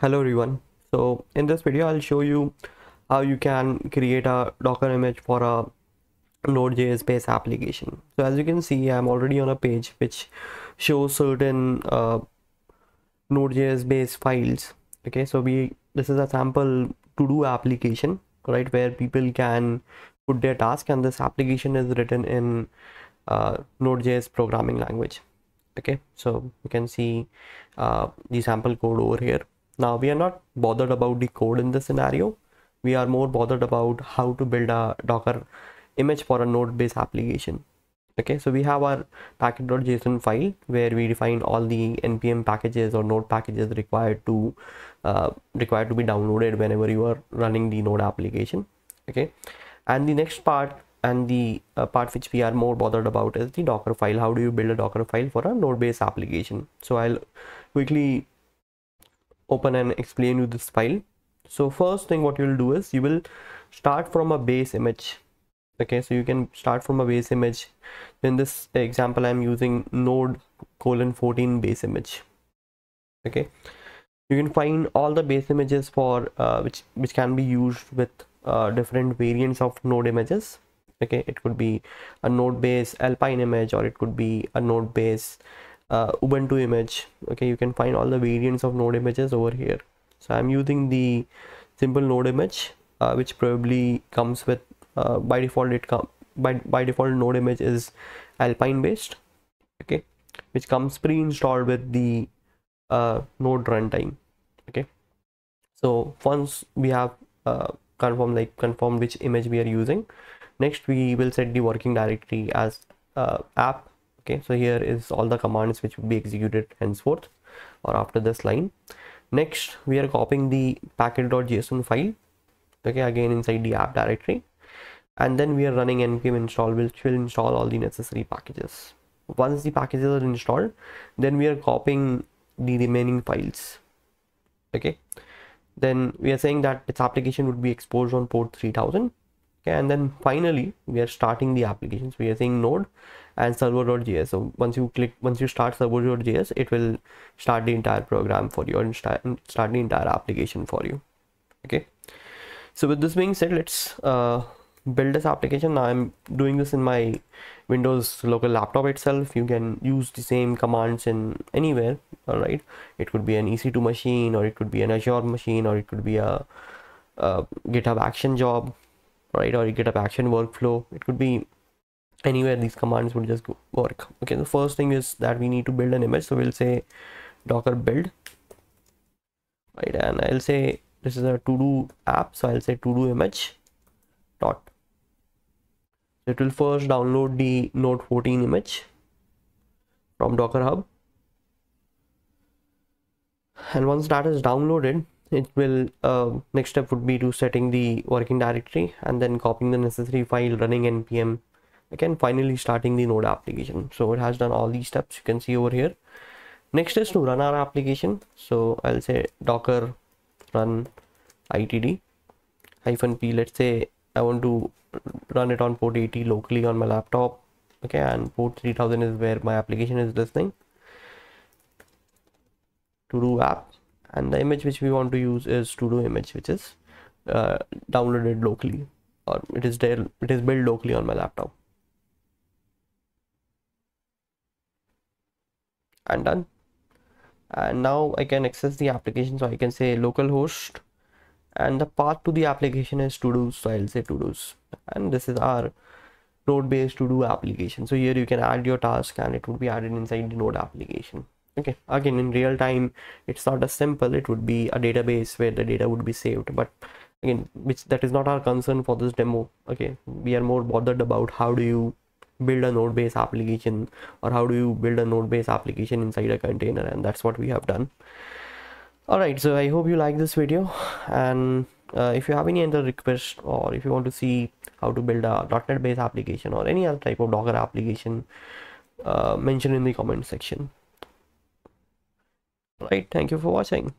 hello everyone. So in this video i'll show you how you can create a docker image for a node.js based application. So as you can see i'm already on a page which shows certain uh, node.js based files. Okay so we this is a sample to do application right where people can put their task and this application is written in uh, node.js programming language. Okay so you can see uh, the sample code over here now we are not bothered about the code in this scenario. We are more bothered about how to build a docker image for a node based application. Okay so we have our package.json file where we define all the npm packages or node packages required to uh, required to be downloaded whenever you are running the node application. Okay and the next part and the uh, part which we are more bothered about is the docker file. How do you build a docker file for a node based application? So i'll quickly open and explain you this file. So first thing what you'll do is you will start from a base image. Okay so you can start from a base image. In this example i'm using node colon 14 base image. Okay you can find all the base images for uh, which which can be used with uh, different variants of node images. Okay it could be a node base alpine image or it could be a node base uh, ubuntu image. Okay you can find all the variants of node images over here. So i'm using the simple node image uh, which probably comes with uh, by default it come by, by default node image is alpine based okay which comes pre-installed with the uh, node runtime okay. So once we have uh, confirmed like confirmed which image we are using next we will set the working directory as uh, app okay so here is all the commands which will be executed henceforth or after this line. Next we are copying the package.json file okay again inside the app directory. And then we are running npm install which will install all the necessary packages. Once the packages are installed then we are copying the remaining files okay. Then we are saying that its application would be exposed on port 3000 okay and then finally we are starting the applications. We are saying node and server.js so once you click once you start server.js it will start the entire program for you and start, start the entire application for you. Okay. So with this being said let's uh, build this application. Now i'm doing this in my windows local laptop itself. You can use the same commands in anywhere all right? It could be an ec2 machine or it could be an azure machine or it could be a, a github action job right or you a github action workflow it could be anywhere these commands would just work. Okay the first thing is that we need to build an image so we'll say docker build. Right and i'll say this is a to do app so i'll say to do image dot. It will first download the node 14 image from docker hub. And once that is downloaded it will uh, next step would be to setting the working directory and then copying the necessary file running npm again finally starting the node application. So it has done all these steps you can see over here. Next is to run our application. So i'll say docker run itd hyphen p. Let's say i want to run it on port 80 locally on my laptop okay and port 3000 is where my application is listening. To do app and the image which we want to use is to do image which is uh, downloaded locally or it is there it is built locally on my laptop. And done. And now I can access the application so I can say localhost. And the path to the application is to do so I'll say to do's and this is our node based to do application. So here you can add your task and it would be added inside the node application okay. Again in real time it's not as simple. It would be a database where the data would be saved. But again which that is not our concern for this demo. Okay. We are more bothered about how do you build a node based application or how do you build a node based application inside a container and that's what we have done. All right. So i hope you like this video. And uh, if you have any other request or if you want to see how to build a .NET based application or any other type of docker application uh, mention in the comment section right. Thank you for watching